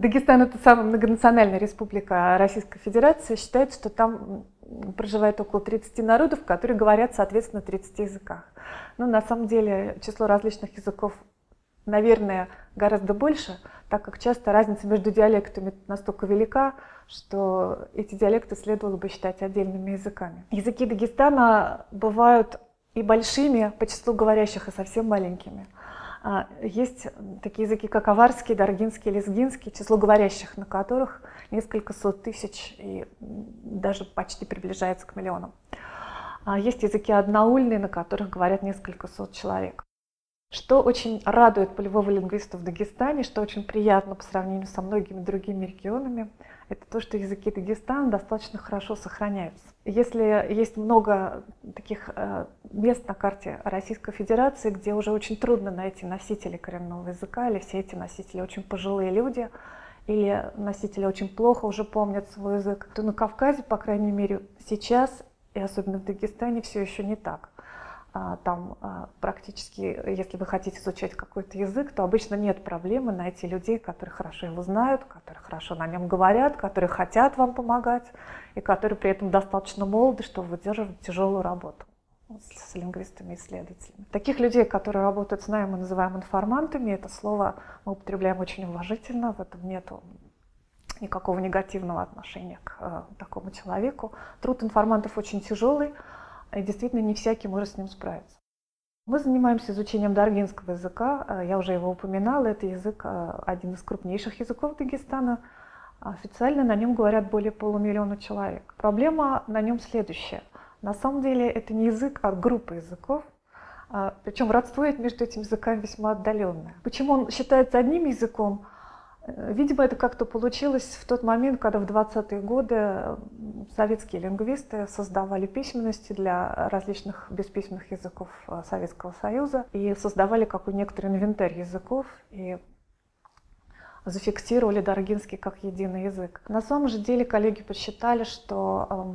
Дагестан – это самая многонациональная республика Российской Федерации. Считается, что там проживает около 30 народов, которые говорят, соответственно, 30 языках. Но на самом деле число различных языков, наверное, гораздо больше, так как часто разница между диалектами настолько велика, что эти диалекты следовало бы считать отдельными языками. Языки Дагестана бывают и большими по числу говорящих, и совсем маленькими. А, есть такие языки, как аварский, даргинский, лезгинский, число говорящих на которых несколько сот тысяч и даже почти приближается к миллионам. А есть языки одноульные, на которых говорят несколько сот человек. Что очень радует полевого лингвиста в Дагестане, что очень приятно по сравнению со многими другими регионами, это то, что языки Дагестана достаточно хорошо сохраняются. Если есть много таких э, мест на карте Российской Федерации, где уже очень трудно найти носителей коренного языка, или все эти носители очень пожилые люди, или носители очень плохо уже помнят свой язык, то на Кавказе, по крайней мере, сейчас, и особенно в Дагестане, все еще не так. А, там а, практически, если вы хотите изучать какой-то язык, то обычно нет проблемы найти людей, которые хорошо его знают, которые хорошо на нем говорят, которые хотят вам помогать, и которые при этом достаточно молоды, чтобы выдерживать тяжелую работу с лингвистами и исследователями. Таких людей, которые работают с нами, мы называем информантами. Это слово мы употребляем очень уважительно, в этом нет никакого негативного отношения к э, такому человеку. Труд информантов очень тяжелый, и действительно не всякий может с ним справиться. Мы занимаемся изучением даргинского языка. Э, я уже его упоминала. Это язык э, один из крупнейших языков Дагестана. Официально на нем говорят более полумиллиона человек. Проблема на нем следующая. На самом деле это не язык, а группа языков. А, Причем родство между этими языками весьма отдаленное. Почему он считается одним языком? Э, видимо, это как-то получилось в тот момент, когда в 20-е годы советские лингвисты создавали письменности для различных бесписьменных языков э, Советского Союза и создавали какой некоторый инвентарь языков и зафиксировали даргинский как единый язык. На самом же деле коллеги посчитали, что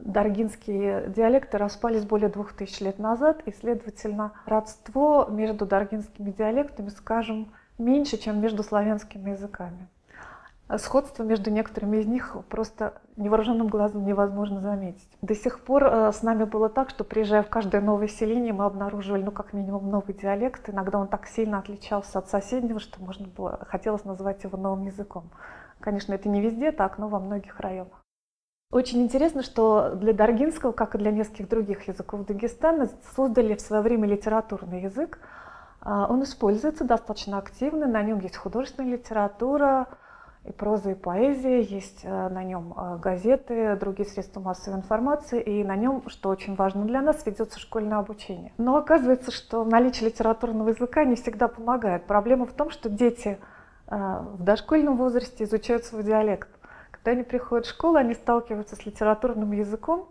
даргинские диалекты распались более двух тысяч лет назад, и, следовательно, родство между даргинскими диалектами, скажем, меньше, чем между славянскими языками. Сходство между некоторыми из них просто невооруженным глазом невозможно заметить. До сих пор э, с нами было так, что приезжая в каждое новое селение, мы обнаруживали, ну, как минимум, новый диалект. Иногда он так сильно отличался от соседнего, что можно было, хотелось назвать его новым языком. Конечно, это не везде так, но во многих районах. Очень интересно, что для Даргинского, как и для нескольких других языков Дагестана, создали в свое время литературный язык. А, он используется достаточно активно, на нем есть художественная литература, и проза, и поэзия, есть э, на нем э, газеты, другие средства массовой информации, и на нем, что очень важно для нас, ведется школьное обучение. Но оказывается, что наличие литературного языка не всегда помогает. Проблема в том, что дети э, в дошкольном возрасте изучают свой диалект. Когда они приходят в школу, они сталкиваются с литературным языком,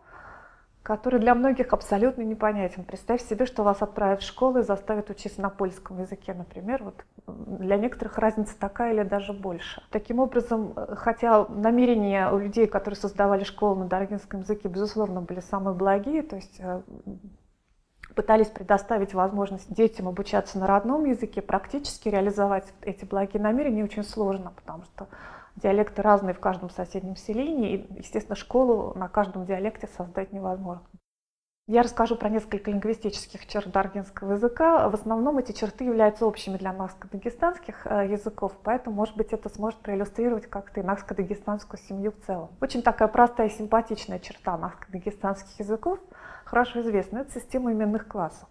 который для многих абсолютно непонятен. Представь себе, что вас отправят в школу и заставят учиться на польском языке, например. Вот для некоторых разница такая или даже больше. Таким образом, хотя намерения у людей, которые создавали школу на даргинском языке, безусловно, были самые благие, то есть э, пытались предоставить возможность детям обучаться на родном языке, практически реализовать эти благие намерения очень сложно, потому что диалекты разные в каждом соседнем селении, и, естественно, школу на каждом диалекте создать невозможно. Я расскажу про несколько лингвистических черт даргинского языка. В основном эти черты являются общими для накско-дагестанских э, языков, поэтому, может быть, это сможет проиллюстрировать как-то и накско-дагестанскую семью в целом. Очень такая простая и симпатичная черта накско-дагестанских языков, хорошо известна, это система именных классов.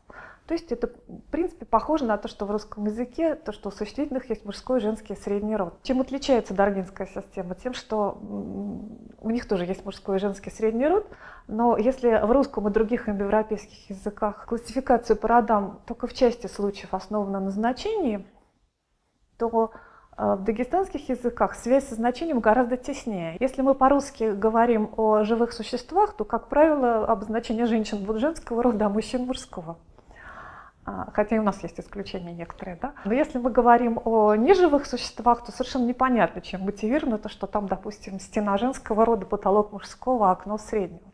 То есть это, в принципе, похоже на то, что в русском языке, то, что у существительных есть мужской, женский и средний род. Чем отличается даргинская система? Тем, что у них тоже есть мужской и женский средний род, но если в русском и других индоевропейских языках классификация по родам только в части случаев основана на значении, то э, в дагестанских языках связь со значением гораздо теснее. Если мы по-русски говорим о живых существах, то, как правило, обозначение женщин будут женского рода, а мужчин мужского. А, хотя и у нас есть исключения некоторые, да. Но если мы говорим о неживых существах, то совершенно непонятно, чем мотивировано то, что там, допустим, стена женского рода, потолок мужского, окно среднего.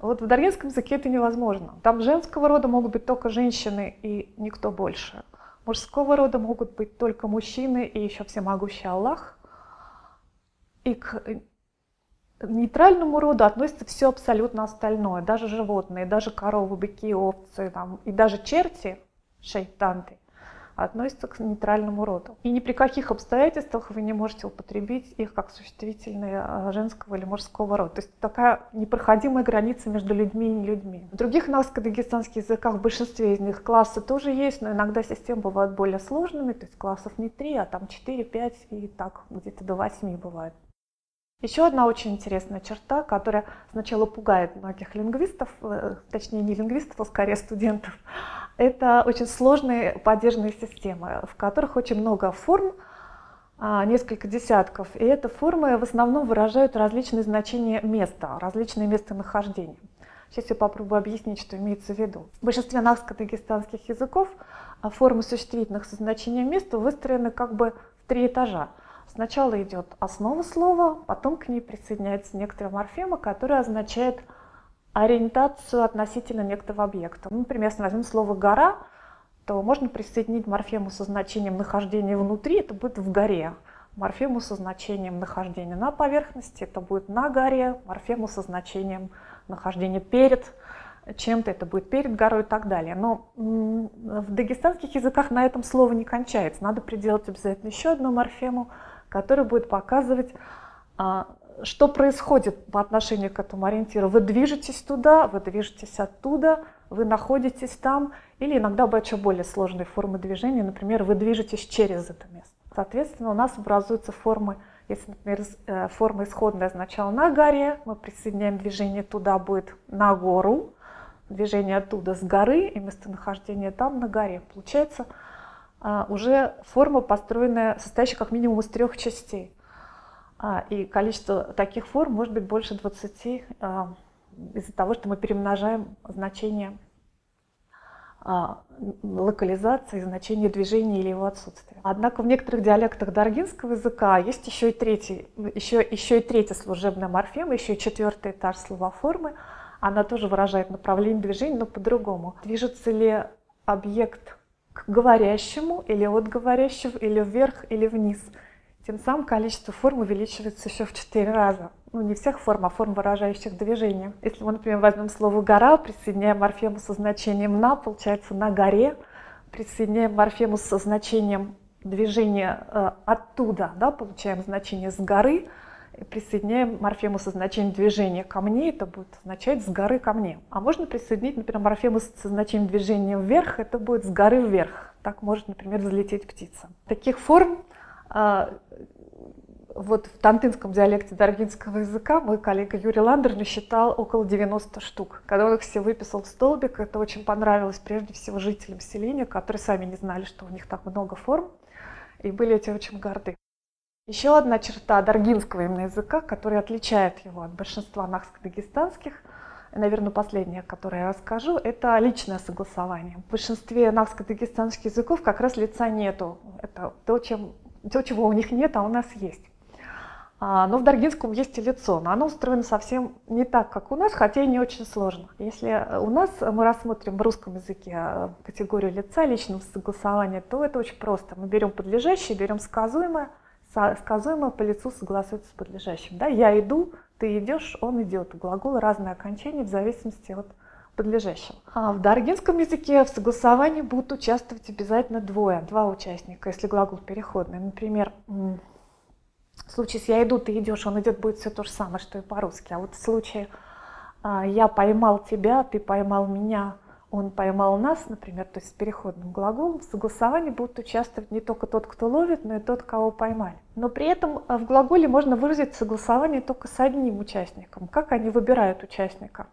Вот в даргинском языке это невозможно. Там женского рода могут быть только женщины и никто больше. Мужского рода могут быть только мужчины и еще всемогущий Аллах. И к нейтральному роду относится все абсолютно остальное, даже животные, даже коровы, быки, овцы, там, и даже черти, шейтанты, относятся к нейтральному роду. И ни при каких обстоятельствах вы не можете употребить их как существительные а, женского или мужского рода. То есть такая непроходимая граница между людьми и людьми. В других наскадагестанских языках, в большинстве из них классы тоже есть, но иногда системы бывают более сложными, то есть классов не три, а там 4, 5 и так где-то до 8 бывает. Еще одна очень интересная черта, которая сначала пугает многих лингвистов, э, точнее не лингвистов, а скорее студентов, это очень сложные поддержные системы, в которых очень много форм, а, несколько десятков, и эти формы в основном выражают различные значения места, различные местонахождения. Сейчас я попробую объяснить, что имеется в виду. В большинстве нахско-дагестанских языков а, формы существительных со значением места выстроены как бы в три этажа. Сначала идет основа слова, потом к ней присоединяется некоторая морфема, которая означает ориентацию относительно некоторого объекта. Ну, например, если возьмем слово «гора», то можно присоединить морфему со значением нахождения внутри, это будет «в горе». Морфему со значением нахождения на поверхности, это будет «на горе». Морфему со значением нахождения перед чем-то, это будет перед горой и так далее. Но в дагестанских языках на этом слово не кончается. Надо приделать обязательно еще одну морфему – который будет показывать, а, что происходит по отношению к этому ориентиру. Вы движетесь туда, вы движетесь оттуда, вы находитесь там, или иногда бывают еще более сложные формы движения, например, вы движетесь через это место. Соответственно, у нас образуются формы, если, например, э, форма исходная сначала на горе, мы присоединяем движение туда, будет на гору, движение оттуда с горы и местонахождение там на горе. Получается, уже форма, построенная, состоящая как минимум из трех частей. А, и количество таких форм может быть больше 20 а, из-за того, что мы перемножаем значение локализации, значение движения или его отсутствия. Однако в некоторых диалектах даргинского языка есть еще и, третий, еще, еще и третья служебная морфема, еще и четвертый этаж словоформы. Она тоже выражает направление движения, но по-другому. Движется ли объект к говорящему или от говорящего, или вверх, или вниз. Тем самым количество форм увеличивается еще в 4 раза. Ну, не всех форм, а форм, выражающих движение. Если мы, например, возьмем слово «гора», присоединяем морфему со значением «на», получается «на горе», присоединяем морфему со значением движения э, оттуда, да, получаем значение «с горы», присоединяем морфему со значением движения ко мне, это будет означать с горы ко мне. А можно присоединить, например, морфему со значением движения вверх, это будет с горы вверх. Так может, например, взлететь птица. Таких форм а, вот в тантынском диалекте даргинского языка мой коллега Юрий Ландер насчитал около 90 штук. Когда он их все выписал в столбик, это очень понравилось прежде всего жителям селения, которые сами не знали, что у них так много форм, и были этим очень горды. Еще одна черта даргинского именно языка, которая отличает его от большинства нахско-дагестанских, наверное, последняя, которую я расскажу, это личное согласование. В большинстве нахско-дагестанских языков как раз лица нету. Это то, чем, то, чего у них нет, а у нас есть. А, но в даргинском есть и лицо, но оно устроено совсем не так, как у нас, хотя и не очень сложно. Если у нас мы рассмотрим в русском языке а, категорию лица личного согласования, то это очень просто. Мы берем подлежащее, берем сказуемое – сказуемое по лицу согласуется с подлежащим. Да? Я иду, ты идешь, он идет. Глагол разные окончания в зависимости от подлежащего. А в даргинском языке в согласовании будут участвовать обязательно двое, два участника, если глагол переходный. Например, в случае с «я иду, ты идешь», он идет, будет все то же самое, что и по-русски. А вот в случае а, «я поймал тебя, ты поймал меня», он поймал нас, например, то есть с переходным глаголом, в согласовании будут участвовать не только тот, кто ловит, но и тот, кого поймали. Но при этом э, в глаголе можно выразить согласование только с одним участником. Как они выбирают участника?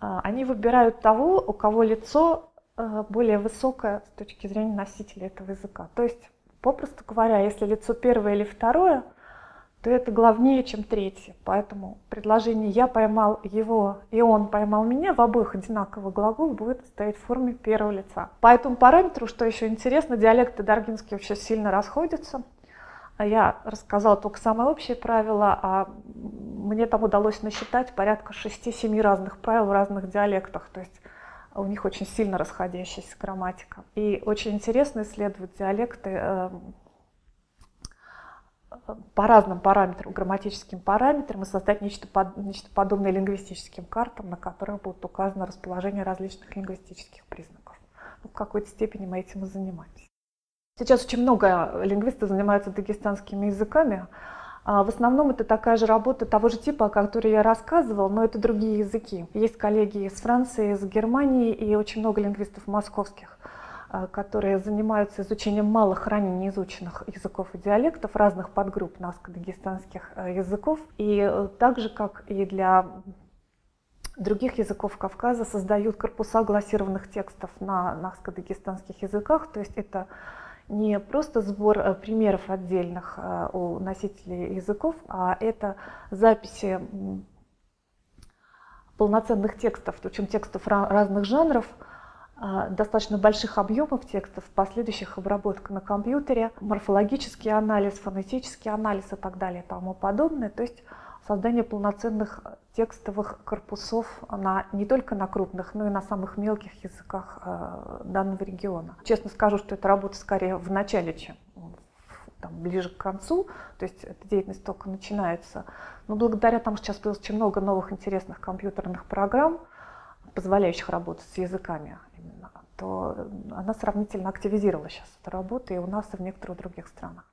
А, они выбирают того, у кого лицо э, более высокое с точки зрения носителя этого языка. То есть, попросту говоря, если лицо первое или второе – то это главнее, чем третье. Поэтому предложение «я поймал его» и «он поймал меня» в обоих одинаковый глагол будет стоять в форме первого лица. По этому параметру, что еще интересно, диалекты даргинские вообще сильно расходятся. Я рассказала только самое общее правило, а мне там удалось насчитать порядка 6-7 разных правил в разных диалектах. То есть у них очень сильно расходящаяся грамматика. И очень интересно исследовать диалекты э, по разным параметрам, грамматическим параметрам и создать нечто, под, нечто подобное лингвистическим картам, на которых будет указано расположение различных лингвистических признаков. Ну, в какой-то степени мы этим и занимаемся. Сейчас очень много лингвистов занимаются дагестанскими языками. А, в основном это такая же работа того же типа, о которой я рассказывала, но это другие языки. Есть коллеги из Франции, из Германии и очень много лингвистов московских которые занимаются изучением малых, ранее неизученных языков и диалектов, разных подгрупп наско-дагестанских э, языков. И э, так же, как и для других языков Кавказа, создают корпуса глассированных текстов на наско-дагестанских языках. То есть это не просто сбор э, примеров отдельных у носителей языков, а это записи полноценных текстов, причем текстов разных жанров, достаточно больших объемов текстов, последующих обработка на компьютере, морфологический анализ, фонетический анализ и так далее и тому подобное. То есть создание полноценных текстовых корпусов на, не только на крупных, но и на самых мелких языках э, данного региона. Честно скажу, что эта работа скорее в начале, чем там, ближе к концу, то есть эта деятельность только начинается. Но благодаря тому, что сейчас появилось очень много новых интересных компьютерных программ, позволяющих работать с языками то она сравнительно активизировала сейчас эту работу и у нас, и в некоторых других странах.